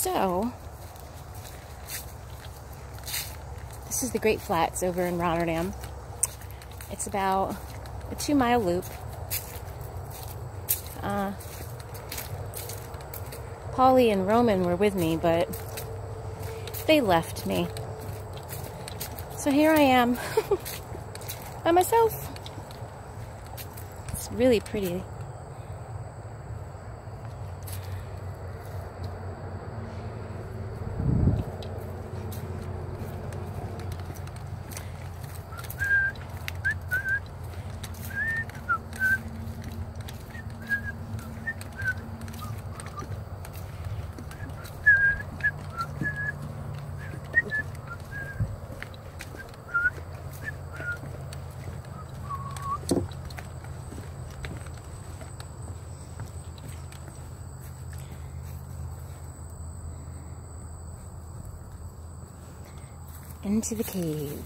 So, this is the Great Flats over in Rotterdam. It's about a two mile loop. Uh, Polly and Roman were with me, but they left me. So here I am by myself. It's really pretty. Into the cave.